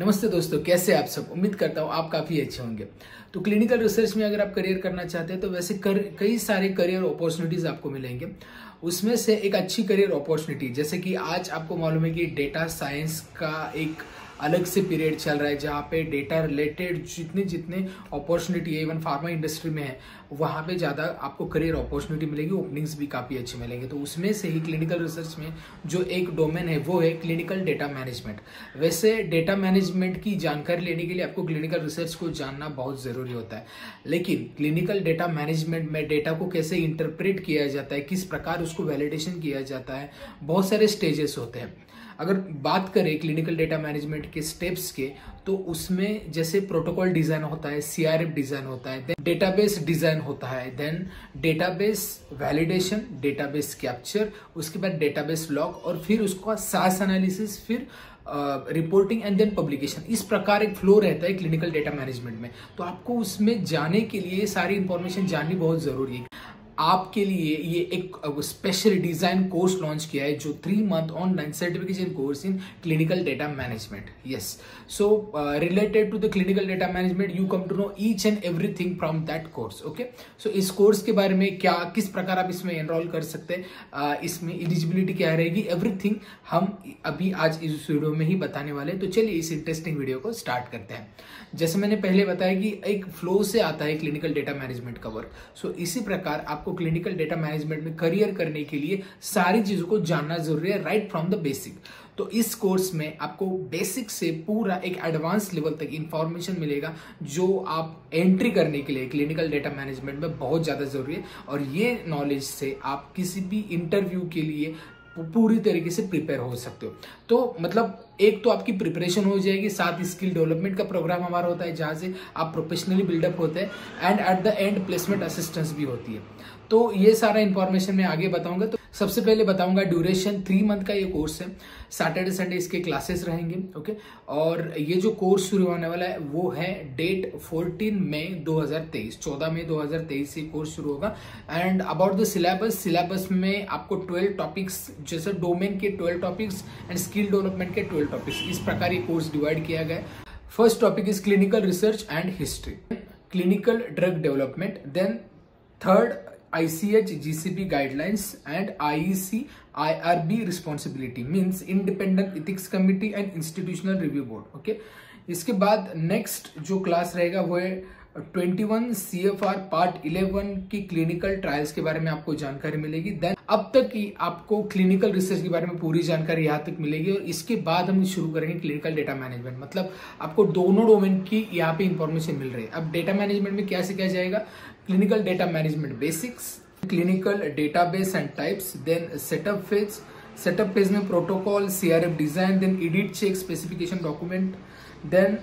नमस्ते दोस्तों कैसे आप सब? उम्मीद करता हूँ आप काफ़ी अच्छे होंगे। तो क्लिनिकल रिसर्च में अगर आप करियर करना चाहते हैं तो वैसे कर, कई सारे करियर अपॉर्चुनिटीज़ आपको मिलेंगे। उसमें से एक अच्छी करियर अपॉर्चुनिटी जैसे कि आज आपको मालूम है कि डेटा साइंस का एक अलग से पीरियड चल रहा है, जहाँ पे डेटा रिलेटेड जितने जितने अपॉर्चुनिटी है इवन फार्मा इंडस्ट्री में है, वहाँ पे ज़्यादा आपको करियर अपॉर्चुनिटी मिलेगी ओपनिंग्स भी काफ़ी अच्छे मिलेंगे। तो उसमें से ही क्लिनिकल रिसर्च में जो एक डोमेन है, वो है क्लिनिकल डेटा मैनेजमेंट वैसे डेटा मैनेजमेंट की जानकारी लेने के लिए आपको क्लिनिकल रिसर्च को जानना बहुत ज़रूरी होता है। लेकिन क्लिनिकल डेटा मैनेजमेंट में डेटा को कैसे इंटरप्रेट किया जाता है, किस प्रकार उसको वैलिडेशन किया जाता है, बहुत सारे स्टेजेस होते हैं। अगर बात करें क्लिनिकल डेटा मैनेजमेंट के स्टेप्स के तो उसमें जैसे प्रोटोकॉल डिज़ाइन होता है सीआरएफ डिज़ाइन होता है देन डेटाबेस डिज़ाइन होता है then database validation database capture उसके बाद डेटाबेस लॉक और फिर उसका सास एनालिसिस फिर रिपोर्टिंग एंड देन पब्लिकेशन इस प्रकार एक फ्लो रहता है क्लिनिकल डेटा मैनेजमेंट में। तो आपको उसमें जाने के लिए सारी इंफॉर्मेशन जाननी बहुत ज़रूरी है। आपके लिए ये एक स्पेशल डिज़ाइन कोर्स लॉन्च किया है जो three month online certification course in clinical data management yes so related to the clinical data management you come to know each and everything from that course okay so इस course के बारे में क्या किस प्रकार आप इसमें एनरोल कर सकते हैं uh, इसमें एलिजिबिलिटी क्या रहेगी एवरीथिंग हम अभी आज इस वीडियो में ही बताने वाले तो चलिए इस इंटरेस्टिंग वीडियो को स्टार्ट करते हैं। जैसे मैंने पहले बताया कि एक फ्लो से आता है क्लिनिकल डेटा मैनेजमेंट का वर्क सो इसी प्रकार आपको आपको क्लिनिकल डेटा मैनेजमेंट में करियर करने के लिए सारी चीज़ों को जानना ज़रूरी है राइट फ्रॉम द बेसिक तो इस कोर्स में आपको बेसिक से पूरा एक एडवांस लेवल तक इंफॉर्मेशन मिलेगा, जो आप एंट्री करने के लिए क्लिनिकल डेटा मैनेजमेंट में बहुत ज़्यादा ज़रूरी है। और ये नॉलेज से आप किसी भी इंटरव्यू के लिए पूरी तरीके से प्रिपेयर हो सकते हो। तो मतलब एक तो आपकी प्रिपरेशन हो जाएगी, साथ स्किल डेवलपमेंट का प्रोग्राम हमारा होता है, जहाँ से आप प्रोफेशनली बिल्डअप होते हैं and at the end placement assistance भी होती है। तो ये सारा इन्फॉर्मेशन मैं आगे बताऊँगा तो सबसे पहले बताऊँगा ड्यूरेशन थ्री मंथ का ये कोर्स है। सैटरडे संडे इसके क्लासेस रहेंगे ओके और ये जो कोर्स शुरू होने वाला है, वो है डेट 14 मई 2023 14 मई 2023 से कोर्स शुरू होगा। And about the syllabus syllabus में आपको 12 टॉपिक्स जैसे डोमेन के 12 टॉपिक्स एंड स्किल डेवलपमेंट के 12 टॉपिक्स इस प्रकार ये कोर्स डिवाइड किया गया first topic is clinical research and history clinical drug development then third ICH GCP guidelines and IEC IRB responsibility means Independent Ethics Committee and Institutional Review Board okay इसके बाद next जो class रहेगा वो है 21 CFR part 11 की clinical trials के बारे में आपको जानकारी मिलेगी। देन अब तक की आपको क्लिनिकल रिसर्च के बारे में पूरी जानकारी यहाँ तक मिलेगी और इसके बाद हम शुरू करेंगे क्लिनिकल डेटा मैनेजमेंट मतलब आपको दोनों डोमेन की यहाँ पे इंफॉर्मेशन मिल रही है। अब डेटा मैनेजमेंट में क्या सीखा जाएगा? Clinical data management basics, clinical database and types, then setup phase, setup phase में protocol CRF design then edit check specification document, then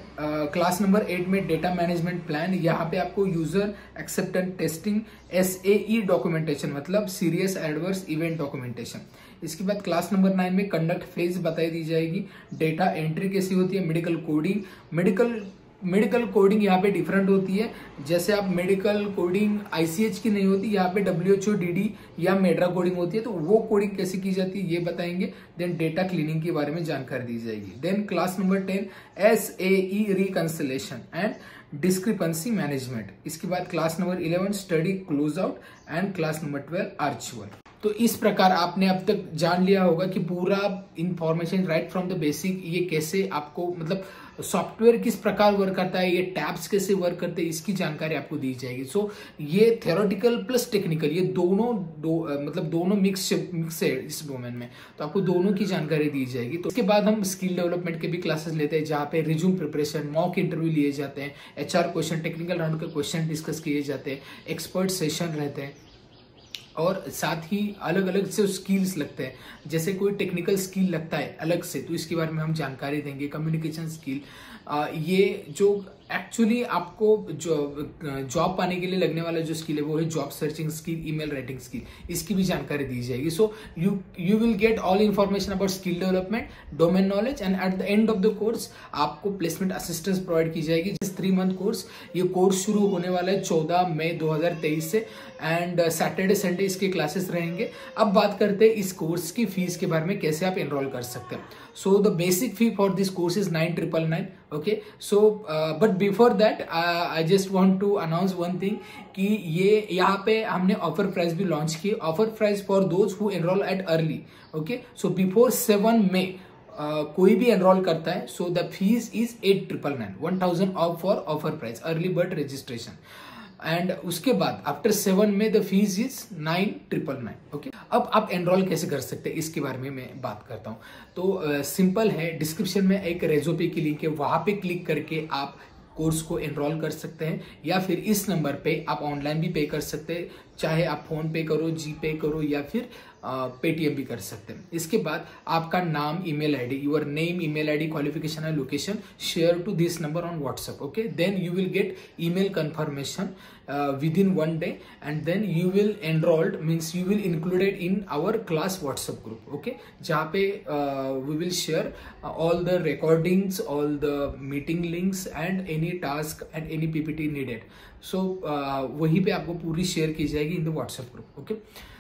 class number eight में डेटा मैनेजमेंट प्लान यहाँ पे आपको user acceptance testing S A documentation मतलब serious adverse event documentation इसके बाद class number nine में conduct phase बताई दी जाएगी। डेटा एंट्री कैसी होती है? Medical coding medical medical coding यहाँ पे डिफरेंट होती है। जैसे आप मेडिकल कोडिंग आईसीएच की नहीं होती, यहाँ पे डब्ल्यू एच ओ डी या मेड्रा कोडिंग होती है तो वो कोडिंग कैसे की जाती है, ये बताएँगे। देन डेटा क्लीनिंग के बारे में जानकारी दी जाएगी। Then class number ten S A E reconciliation and discrepancy management इसके बाद class number eleven study close out and class number twelve archival तो इस प्रकार आपने अब तक जान लिया होगा कि पूरा information right from the basic ये कैसे आपको मतलब सॉफ्टवेयर किस प्रकार वर्क करता है ये टैब्स कैसे वर्क करते हैं इसकी जानकारी आपको दी जाएगी। सो so, ये थेरोटिकल प्लस टेक्निकल ये दोनों दो मतलब दोनों मिक्स मिक्स है इस डोमेन में। तो आपको दोनों की जानकारी दी जाएगी। तो उसके बाद हम स्किल डेवलपमेंट के भी क्लासेस लेते हैं जहाँ पे रिज्यूम प्रिपरेशन मॉक इंटरव्यू लिए जाते हैं एचआर क्वेश्चन टेक्निकल राउंड के क्वेश्चन डिस्कस किए जाते हैं एक्सपर्ट सेशन रहते हैं। और साथ ही अलग अलग से स्किल्स लगते हैं। जैसे कोई टेक्निकल स्किल लगता है अलग से तो इसके बारे में हम जानकारी देंगे। कम्युनिकेशन स्किल ये जो एक्चुअली आपको जो जॉब पाने के लिए लगने वाला जो स्किल है, वो है job searching skill email writing skill इसकी भी जानकारी दी जाएगी. So you you will get all information about skill development domain knowledge and at the end of the course आपको प्लेसमेंट असिस्टेंस प्रोवाइड की जाएगी. जिस थ्री मंथ कोर्स ये कोर्स शुरू होने वाला है चौदह मई दो हज़ार तेईस से एंड सैटरडे संडे इसके क्लासेस रहेंगे. अब बात करते हैं इस कोर्स की फ़ीस के बारे में कैसे आप एनरोल कर सकते हैं. So the basic fee for this course is nine triple nine okay so but before that I just want to announce one thing कि ये, यहाँ पे हमने ऑफ़र प्राइस भी लॉन्च किए। Offer price for those who enroll at early okay so before seven May कोई भी enrol करता है so the fees is eight triple nine one thousand off for offer price early bird registration and उसके बाद after seven में the fees is nine triple nine okay अब आप enrol कैसे कर सकते हैं? इसके बारे में मैं बात करता हूँ। तो सिंपल uh, है। डिस्क्रिप्शन में एक रेजोपे की लिंक है। वहाँ पे क्लिक करके आप कोर्स को एनरोल कर सकते हैं। या फिर इस नंबर पे आप ऑनलाइन भी पे कर सकते हैं। चाहे आप फ़ोन पे करो, जी पे करो या फिर पेटीएम भी कर सकते हैं। इसके बाद आपका नाम email ID your name email ID qualification and location share to this number on WhatsApp okay then you will get email confirmation within one day and then you will enrolled means you will included in our class WhatsApp group okay जहाँ पे we will share all the recordings all the meeting links and any task and any PPT needed so वहीं पे आपको पूरी share की जाएगी in the WhatsApp group okay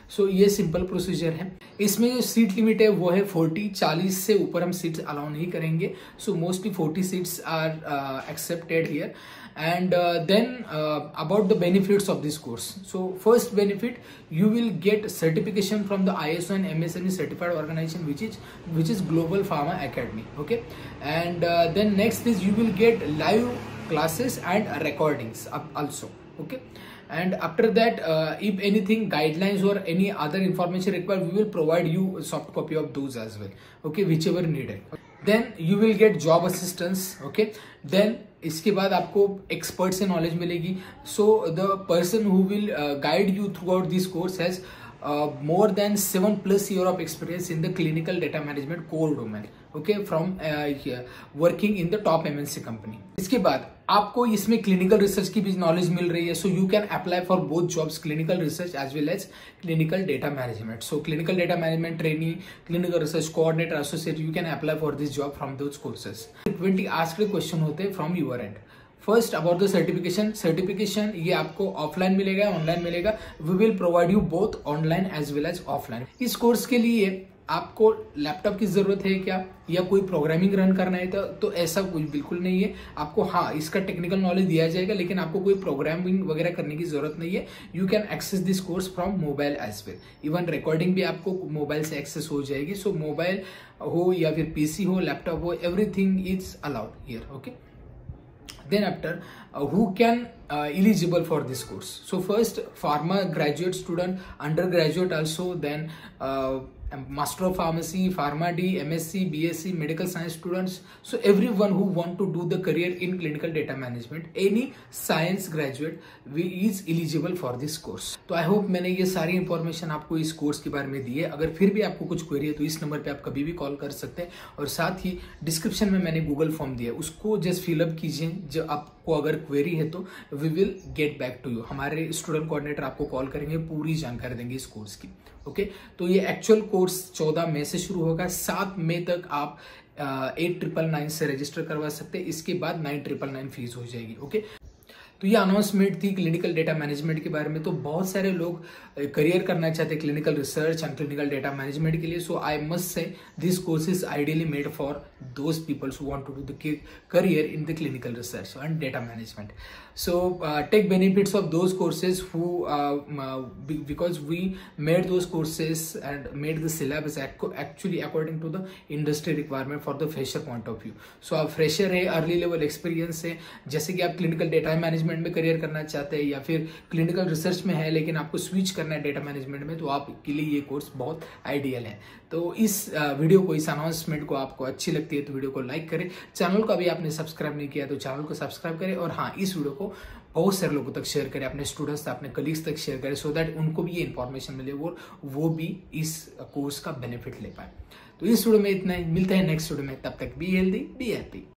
so ये simple procedure है। इसमें जो सीट लिमिट है, वो है फोर्टी चालीस से ऊपर हम सीट्स अलाउ नहीं करेंगे। So mostly forty seats are accepted here and then about the benefits of this course so first benefit you will get certification from the I S O and M S N E certified organization which is which is global pharma academy okay and then next is you will get live classes and recordings also okay and after that uh, if anything guidelines or any other information required we will provide you a soft copy of those as well okay whichever needed then you will get job assistance okay then इसके बाद आपको expert से knowledge मिलेगी so the person who will guide you throughout this course has more than seven plus year of experience in the clinical data management core domain okay from working in the top MNC company इसके बाद आपको इसमें clinical research की भी knowledge मिल रही है so you can apply for both jobs clinical research as well as clinical data management so clinical data management training clinical research coordinator associate you can apply for this job from those courses twenty asked question होते हैं from your end first about the certification certification ये आपको offline मिलेगा online मिलेगा. We will provide you both online as well as offline इस course के लिए आपको लैपटॉप की ज़रूरत है क्या? या कोई प्रोग्रामिंग रन करना है तो, तो ऐसा कुछ बिल्कुल नहीं है। आपको हाँ इसका टेक्निकल नॉलेज दिया जाएगा लेकिन आपको कोई प्रोग्रामिंग वगैरह करने की ज़रूरत नहीं है। You can access this course from mobile as well even recording भी आपको मोबाइल से एक्सेस हो जाएगी। सो so, मोबाइल हो या फिर पीसी हो लैपटॉप हो everything is allowed here okay uh, who can uh, eligible for this course? So first pharma graduate student undergraduate also then uh, master of pharmacy, pharma d msc bsc medical science students. So everyone who want to do the career in clinical data management, any science graduate is eligible for this course. तो I hope मैंने ये सारी information आपको इस course के बारे में दी है। अगर फिर भी आपको कुछ क्वेरी है तो इस नंबर पे आप कभी भी कॉल कर सकते हैं। और साथ ही डिस्क्रिप्शन में मैंने गूगल फॉर्म दिया है। उसको जस्ट फिलअप कीजिए। जब आपको अगर क्वेरी है तो we will get back to you हमारे स्टूडेंट कोऑर्डिनेटर आपको कॉल करेंगे, पूरी जानकारी देंगे इस कोर्स की। ओके? तो ये एक्चुअल कोर्स चौदह मई से शुरू होगा। सात मई तक आप एट ट्रिपल नाइन से रजिस्टर करवा सकते हैं। इसके बाद नाइन ट्रिपल नाइन फ़ीस हो जाएगी, ओके? तो ये अनाउंसमेंट थी क्लिनिकल डेटा मैनेजमेंट के बारे में। तो बहुत सारे लोग करियर करना चाहते हैं clinical research and clinical data management के लिए। So I must say this course is ideally made for those peoples who want to do the career in the clinical research and data management so uh, take benefits of those courses who uh, uh because we made those courses and made the syllabus actually according to the industry requirement for the fresher point of view so आप fresher है early level experience है जैसे कि आप clinical data management में career करना चाहते हैं या फिर clinical research में है लेकिन आपको switch करना है data management में तो आपके लिए ये course बहुत ideal है तो इस वीडियो को इस अनाउंसमेंट को आपको अच्छी लगती है तो वीडियो को लाइक करें चैनल को अभी आपने सब्सक्राइब नहीं किया तो चैनल को सब्सक्राइब करें और हाँ इस वीडियो को बहुत सारे लोगों तक शेयर करें, अपने स्टूडेंट्स तक, अपने कलीग्स तक शेयर करें सो दैट उनको भी ये इन्फॉर्मेशन मिले और वो भी इस कोर्स का बेनिफिट ले पाए। तो इस वीडियो में इतना ही। मिलते हैं नेक्स्ट वीडियो में। तब तक बी हेल्दी बी हैप्पी